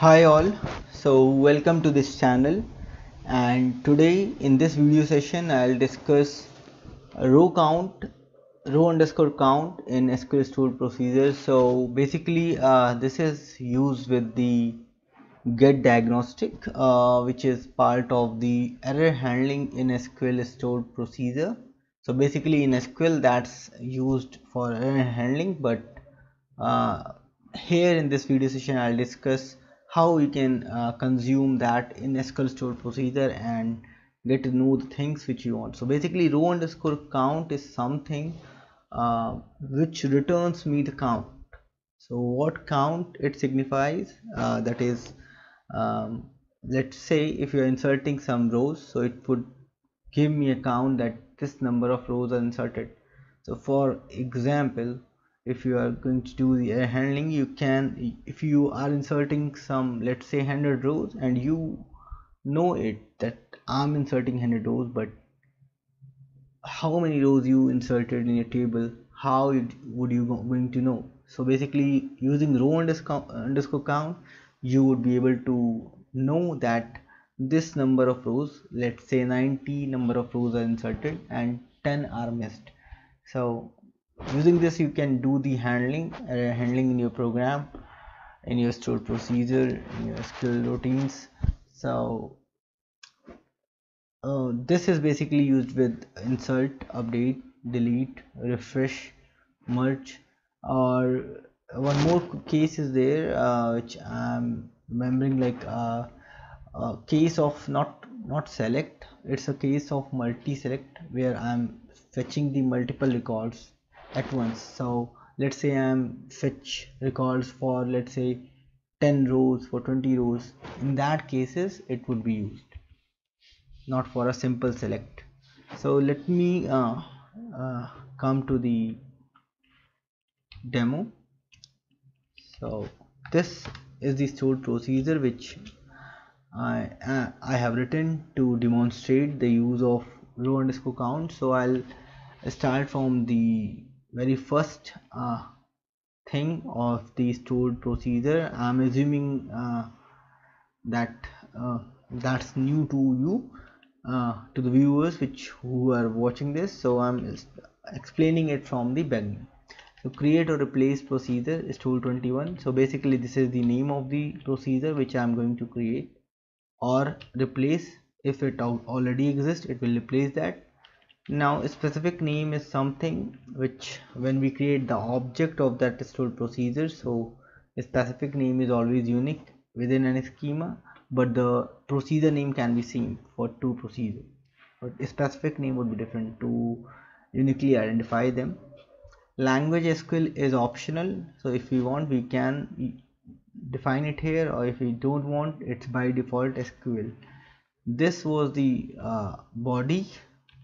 hi all. So welcome to this channel. And today in this video session i'll discuss row count row underscore count in sql stored procedures. So basically uh, this is used with the get diagnostic uh, which is part of the error handling in sql stored procedure. So basically in sql that's used for error handling. But uh, here in this video session i'll discuss how you can uh, consume that in SQL store procedure and get to know the things which you want. So basically row underscore count is something uh, which returns me the count. So what count it signifies uh, that is um, let's say if you're inserting some rows so it would give me a count that this number of rows are inserted. So for example if you are going to do the error handling you can if you are inserting some let's say 100 rows and you know it that I'm inserting 100 rows but how many rows you inserted in your table how would you going to know? So basically using row underscore, underscore count you would be able to know that this number of rows let's say 90 number of rows are inserted and 10 are missed. So using this you can do the handling uh, handling in your program in your stored procedure in your SQL routines. So uh, this is basically used with insert update delete refresh merge or one more case is there uh, which I'm remembering like uh, a case of not not select. It's a case of multi select where I'm fetching the multiple records at once. So let's say i'm fetch records for let's say 10 rows for 20 rows. In that cases it would be used. Not for a simple select. So let me uh, uh, come to the demo. So this is the stored procedure which I, uh, I have written to demonstrate the use of row underscore count. So I'll start from the very first uh, thing of the stored procedure. I'm assuming uh, that uh, that's new to you uh, to the viewers which who are watching this. So i'm explaining it from the beginning. So create or replace procedure is tool 21 so basically this is the name of the procedure which i'm going to create or replace. If it already exists it will replace that now a specific name is something which when we create the object of that stored procedure so a specific name is always unique within an schema but the procedure name can be same for two procedures. But a specific name would be different to uniquely identify them. Language sql is optional so if we want we can define it here or if we don't want it's by default sql this was the uh, body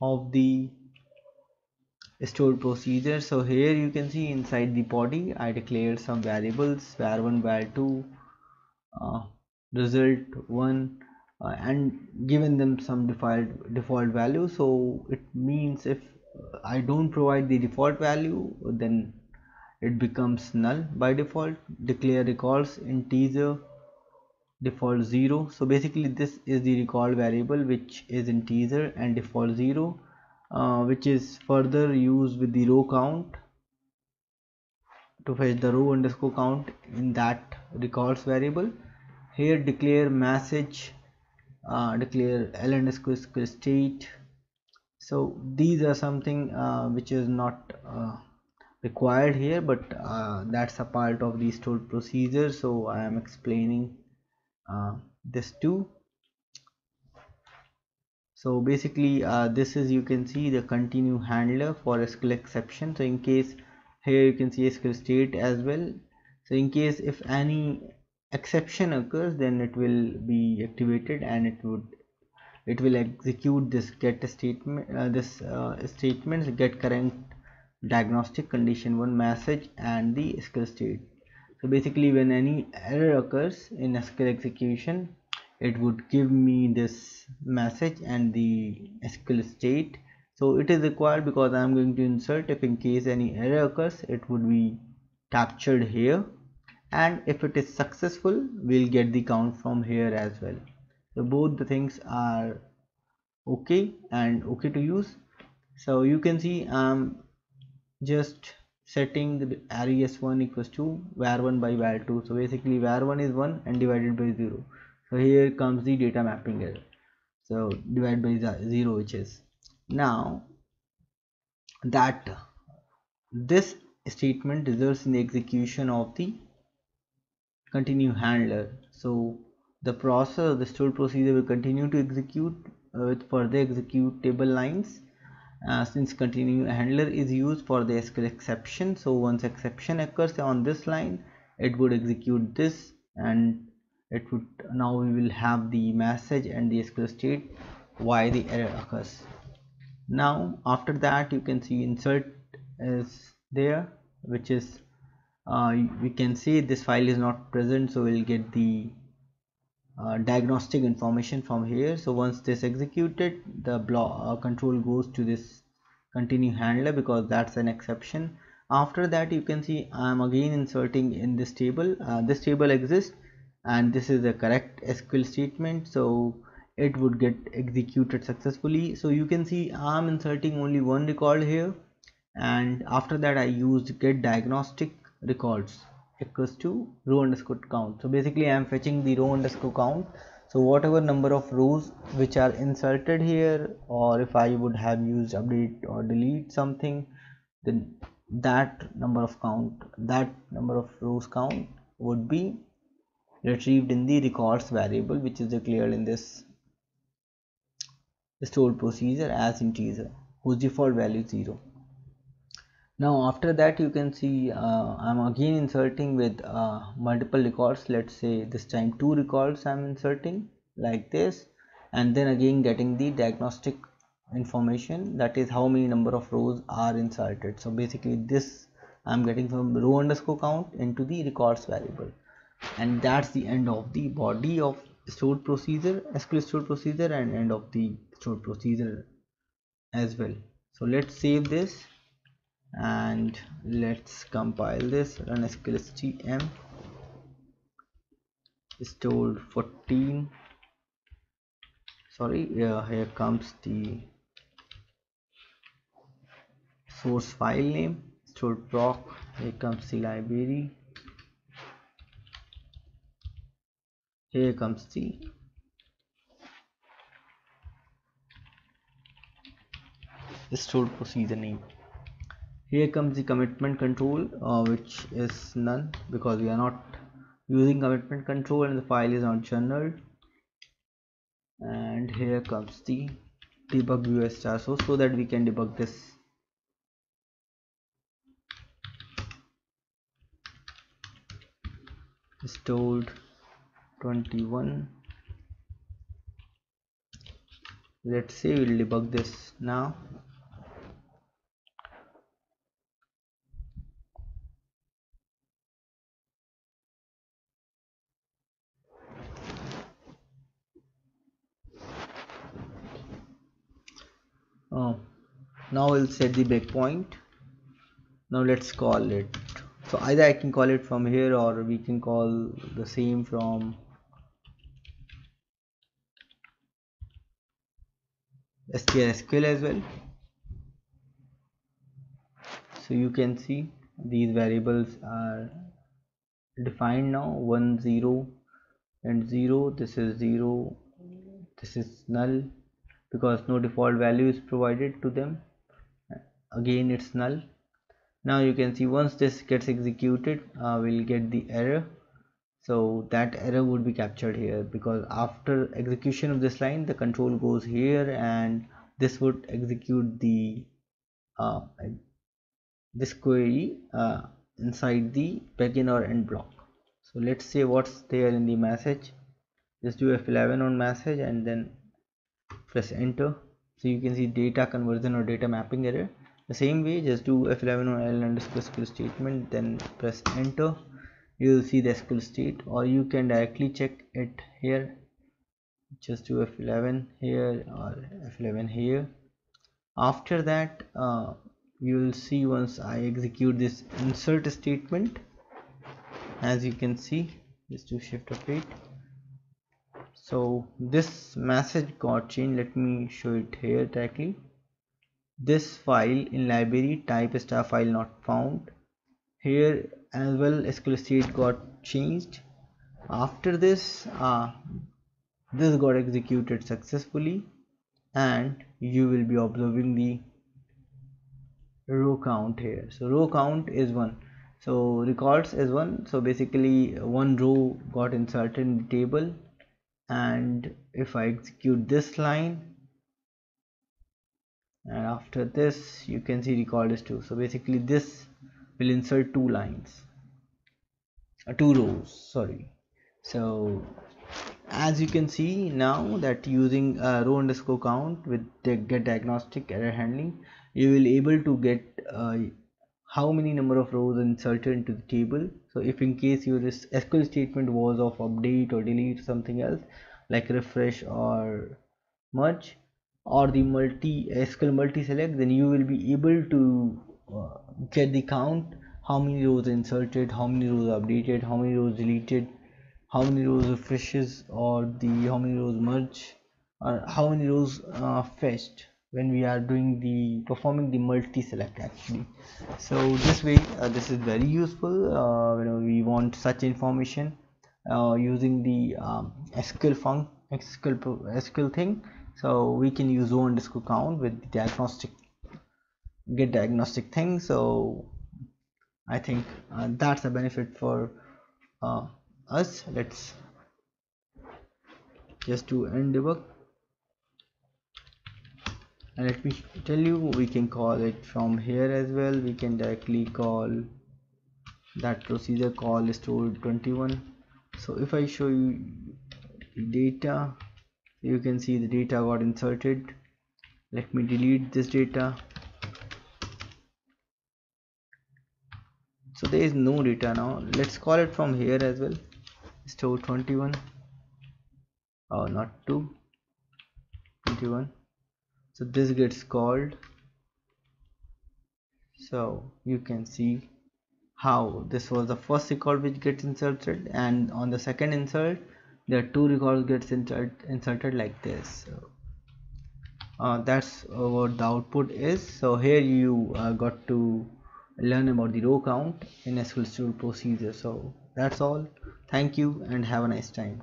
of the stored procedure. So here you can see inside the body I declared some variables var1 var2 uh, result 1 uh, and given them some default default value. So it means if I don't provide the default value then it becomes null by default. Declare records integer default 0 so basically this is the recall variable which is integer and default 0 uh, which is further used with the row count to fetch the row underscore count in that records variable. Here declare message uh, declare l underscore state. So these are something uh, which is not uh, required here but uh, that's a part of the stored procedure. So i am explaining uh, this too. So basically uh, this is you can see the continue handler for SQL exception. So in case here you can see SQL state as well. So in case if any exception occurs then it will be activated and it would it will execute this get statement uh, this uh, statements get current diagnostic condition one message and the SQL state so basically when any error occurs in SQL execution it would give me this message and the SQL state. So it is required because I am going to insert if in case any error occurs it would be captured here. And if it is successful we'll get the count from here as well. So both the things are okay and okay to use. So you can see I'm just setting the array s1 equals to var1 by var2 so basically var1 is 1 and divided by 0 so here comes the data mapping error. So divide by 0 which is now that this statement results in the execution of the continue handler. So the process the stored procedure will continue to execute uh, with further executable lines uh, since continue handler is used for the SQL exception so once exception occurs on this line it would execute this and it would now we will have the message and the SQL state why the error occurs. Now after that you can see insert is there which is uh, we can see this file is not present so we'll get the uh, diagnostic information from here. So once this executed the block uh, control goes to this continue handler because that's an exception. After that you can see I'm again inserting in this table. Uh, this table exists and this is the correct SQL statement. So it would get executed successfully. So you can see I'm inserting only one record here and after that I used get diagnostic records equals to row underscore count. So basically I am fetching the row underscore count. So whatever number of rows which are inserted here or if I would have used update or delete something then that number of count that number of rows count would be retrieved in the records variable which is declared in this stored procedure as integer whose default value is 0 now after that you can see uh, I'm again inserting with uh, multiple records let's say this time two records I'm inserting like this and then again getting the diagnostic information. That is how many number of rows are inserted. So basically this I'm getting from row underscore count into the records variable. And that's the end of the body of stored procedure SQL stored procedure and end of the stored procedure as well. So let's save this and let's compile this. Run sqlstm stored 14 sorry yeah, here comes the source file name. Stored proc. Here comes the library. Here comes the stored procedure name here comes the commitment control uh, which is none because we are not using commitment control and the file is not journal and here comes the debug us star so so that we can debug this. Stored 21 let's say we'll debug this now oh, now we'll set the breakpoint now let's call it. So either I can call it from here or we can call the same from SQL as well. So you can see these variables are defined now. 1 0 and 0 this is 0 this is null because no default value is provided to them. Again it's null. Now you can see once this gets executed uh, we'll get the error. So that error would be captured here because after execution of this line the control goes here and this would execute the uh, this query uh, inside the begin or end block. So let's say what's there in the message. Just do f11 on message and then press enter. So you can see data conversion or data mapping error. The same way just do f11 on l underscore SQL statement then press enter. You will see the SQL state or you can directly check it here. Just do f11 here or f11 here. After that uh, you will see once I execute this insert statement as you can see just to shift 8 so this message got changed. Let me show it here directly. This file in library type star file not found. Here as well SQL state got changed. After this uh, this got executed successfully. And you will be observing the row count here. So row count is one. So records is one. So basically one row got inserted in the table and if I execute this line and after this you can see record is 2 so basically this will insert two lines uh, two rows sorry. So as you can see now that using uh, row underscore count with the get diagnostic error handling you will able to get uh, how many number of rows inserted into the table. So if in case your SQL statement was of update or delete something else like refresh or merge or the multi SQL multi select then you will be able to uh, get the count how many rows inserted how many rows updated how many rows deleted how many rows refreshes or the how many rows merge or how many rows uh, fetched when we are doing the performing the multi select actually. So this way uh, this is very useful uh, when we want such information uh, using the um, SQL func SQL, SQL thing. So we can use row underscore count with the diagnostic get diagnostic thing. So I think uh, that's a benefit for uh, us. Let's just do end debug and let me tell you we can call it from here as well. We can directly call that procedure call store 21 so if I show you data you can see the data got inserted. Let me delete this data. So there is no data now. Let's call it from here as well. Store 21 oh not 2 21 so this gets called. So you can see how this was the first record which gets inserted and on the second insert the two records gets insert, inserted like this. So, uh, that's what the output is. So here you uh, got to learn about the row count in SQL stored procedure. So that's all. Thank you and have a nice time